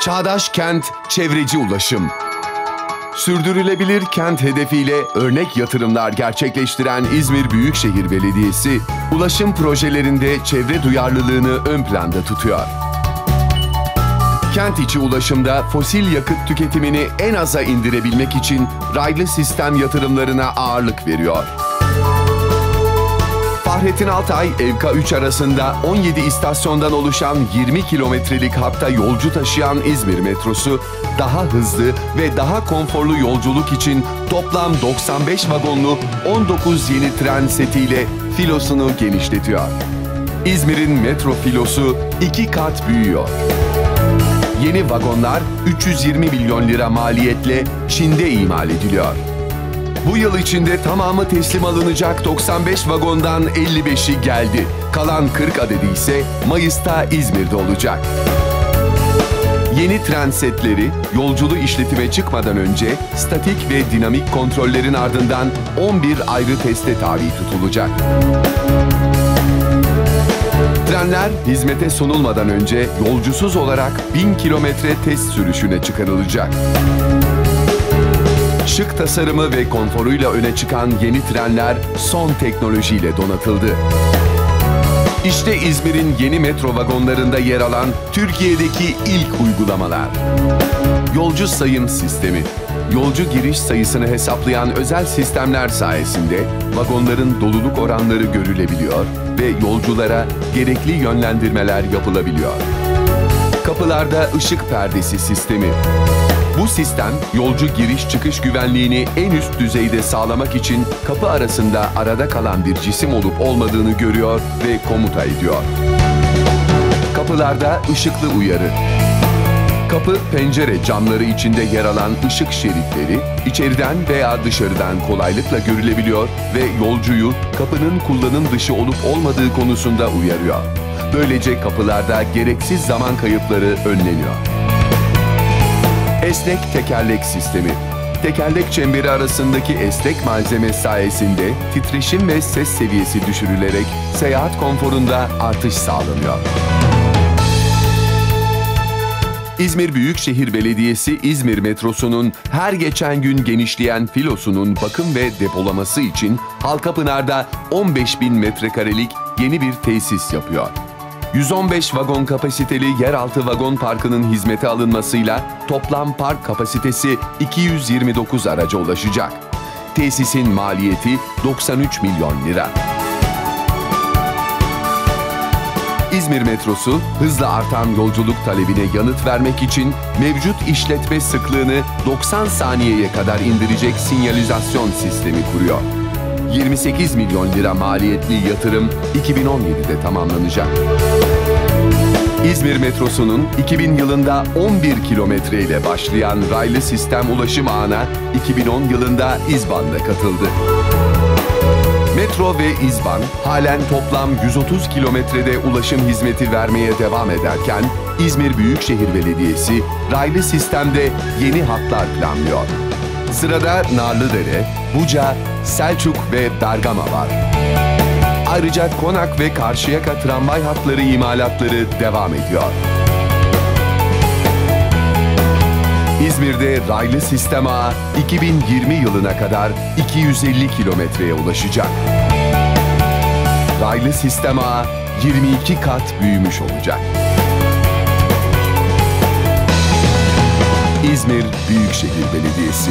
Çağdaş Kent Çevreci Ulaşım Sürdürülebilir kent hedefiyle örnek yatırımlar gerçekleştiren İzmir Büyükşehir Belediyesi, ulaşım projelerinde çevre duyarlılığını ön planda tutuyor. Kent içi ulaşımda fosil yakıt tüketimini en aza indirebilmek için raylı sistem yatırımlarına ağırlık veriyor. Fahrettin Altay, Evka 3 arasında 17 istasyondan oluşan 20 kilometrelik hatta yolcu taşıyan İzmir metrosu, daha hızlı ve daha konforlu yolculuk için toplam 95 vagonlu 19 yeni tren setiyle filosunu genişletiyor. İzmir'in metro filosu iki kat büyüyor. Yeni vagonlar 320 milyon lira maliyetle Çin'de imal ediliyor. Bu yıl içinde tamamı teslim alınacak 95 vagondan 55'i geldi. Kalan 40 adedi ise Mayıs'ta İzmir'de olacak. Yeni tren setleri yolculuğu işletime çıkmadan önce statik ve dinamik kontrollerin ardından 11 ayrı teste tabi tutulacak. Trenler hizmete sunulmadan önce yolcusuz olarak 1000 kilometre test sürüşüne çıkarılacak. Şık tasarımı ve konforuyla öne çıkan yeni trenler son teknolojiyle donatıldı. İşte İzmir'in yeni metro vagonlarında yer alan Türkiye'deki ilk uygulamalar. Yolcu sayım sistemi. Yolcu giriş sayısını hesaplayan özel sistemler sayesinde vagonların doluluk oranları görülebiliyor ve yolculara gerekli yönlendirmeler yapılabiliyor. Kapılarda ışık perdesi sistemi. Bu sistem yolcu giriş çıkış güvenliğini en üst düzeyde sağlamak için kapı arasında arada kalan bir cisim olup olmadığını görüyor ve komuta ediyor. Kapılarda ışıklı uyarı. Kapı, pencere camları içinde yer alan ışık şeritleri içeriden veya dışarıdan kolaylıkla görülebiliyor ve yolcuyu kapının kullanım dışı olup olmadığı konusunda uyarıyor. Böylece kapılarda gereksiz zaman kayıpları önleniyor. Esnek tekerlek sistemi. Tekerlek çemberi arasındaki esnek malzeme sayesinde titreşim ve ses seviyesi düşürülerek seyahat konforunda artış sağlanıyor. İzmir Büyükşehir Belediyesi İzmir metrosunun her geçen gün genişleyen filosunun bakım ve depolaması için Halkapınar'da 15 bin metrekarelik yeni bir tesis yapıyor. 115 vagon kapasiteli yeraltı vagon parkının hizmete alınmasıyla toplam park kapasitesi 229 araca ulaşacak. Tesisin maliyeti 93 milyon lira. İzmir metrosu hızla artan yolculuk talebine yanıt vermek için mevcut işletme sıklığını 90 saniyeye kadar indirecek sinyalizasyon sistemi kuruyor. 28 milyon lira maliyetli yatırım 2017'de tamamlanacak. İzmir metrosunun 2000 yılında 11 kilometre ile başlayan raylı sistem ulaşım ağına 2010 yılında İzban'da katıldı. Metro ve İzban halen toplam 130 kilometrede ulaşım hizmeti vermeye devam ederken İzmir Büyükşehir Belediyesi raylı sistemde yeni hatlar planlıyor. Sırada Narlıdere, Buca, Selçuk ve Bergama var. Ayrıca Konak ve Karşıyaka tramvay hatları imalatları devam ediyor. İzmir'de raylı sistem ağı 2020 yılına kadar 250 kilometreye ulaşacak. Raylı sistem ağı 22 kat büyümüş olacak. İzmir Büyükşehir Belediyesi